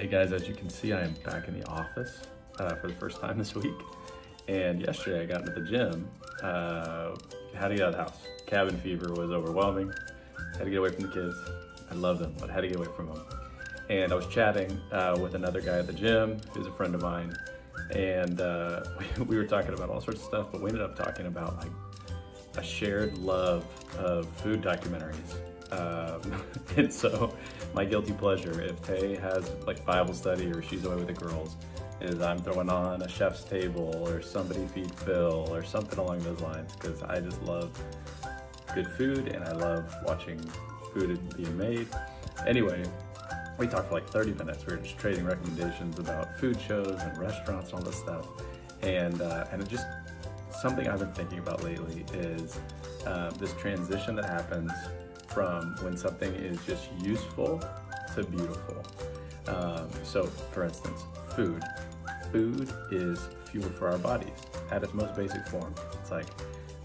Hey guys, as you can see, I am back in the office uh, for the first time this week. And yesterday I got into the gym. Uh, had to get out of the house. Cabin fever was overwhelming. Had to get away from the kids. I love them, but had to get away from them. And I was chatting uh, with another guy at the gym who's a friend of mine. And uh, we, we were talking about all sorts of stuff, but we ended up talking about like a shared love of food documentaries. Um, and so my guilty pleasure, if Tay has like Bible study or she's away with the girls, is I'm throwing on a chef's table or somebody feed Phil or something along those lines because I just love good food and I love watching food being made. Anyway, we talked for like 30 minutes. We were just trading recommendations about food shows and restaurants and all this stuff. And, uh, and it just, something I've been thinking about lately is uh, this transition that happens from when something is just useful to beautiful. Um, so, for instance, food. Food is fuel for our bodies at its most basic form. It's like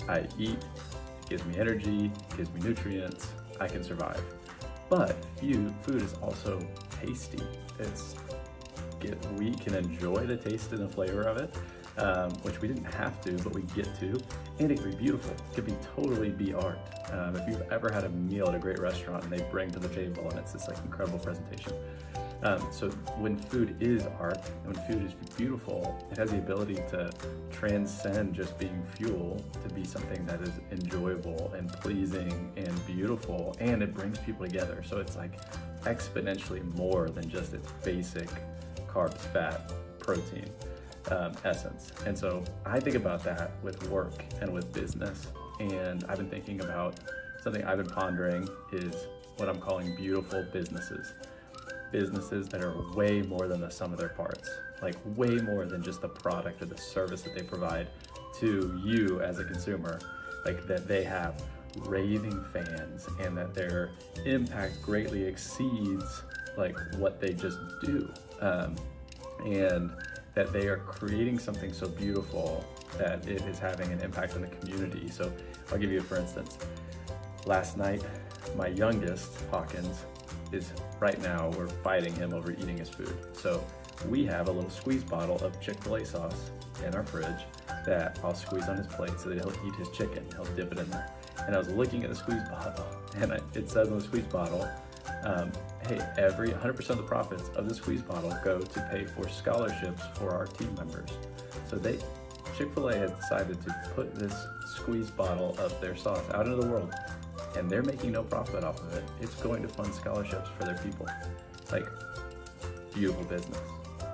I eat, it gives me energy, it gives me nutrients, I can survive. But food, food is also tasty. It's we can enjoy the taste and the flavor of it, um, which we didn't have to, but we get to, and it can be beautiful. It could be totally be art. Um, if you've ever had a meal at a great restaurant and they bring to the table and it's this like incredible presentation. Um, so when food is art and when food is beautiful, it has the ability to transcend just being fuel to be something that is enjoyable and pleasing and beautiful, and it brings people together. So it's like exponentially more than just its basic carbs, fat, protein um, essence. And so I think about that with work and with business. And I've been thinking about something I've been pondering is what I'm calling beautiful businesses. Businesses that are way more than the sum of their parts, like way more than just the product or the service that they provide to you as a consumer, like that they have raving fans and that their impact greatly exceeds like what they just do. Um, and that they are creating something so beautiful that it is having an impact on the community. So I'll give you for instance. Last night, my youngest, Hawkins, is right now, we're fighting him over eating his food. So we have a little squeeze bottle of Chick-fil-A sauce in our fridge that I'll squeeze on his plate so that he'll eat his chicken. He'll dip it in there. And I was looking at the squeeze bottle and it says on the squeeze bottle, um, hey, every 100% of the profits of the squeeze bottle go to pay for scholarships for our team members. So they, Chick-fil-A has decided to put this squeeze bottle of their sauce out into the world and they're making no profit off of it. It's going to fund scholarships for their people. It's like beautiful business,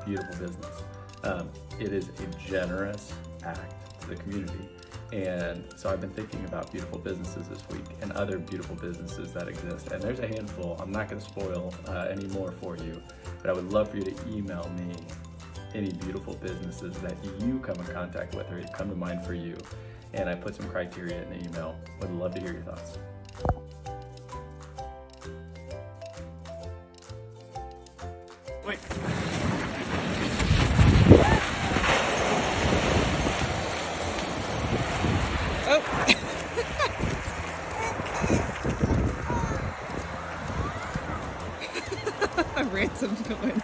beautiful business. Um, it is a generous act to the community. And so I've been thinking about beautiful businesses this week and other beautiful businesses that exist. And there's a handful. I'm not going to spoil uh, any more for you, but I would love for you to email me any beautiful businesses that you come in contact with or come to mind for you. And I put some criteria in the email. Would love to hear your thoughts. A ransom's going.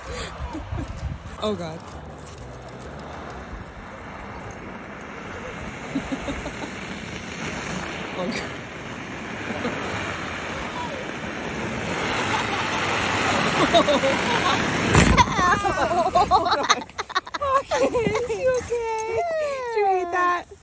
oh god. oh god. oh god. Okay, you okay? Yeah. Did you hate that?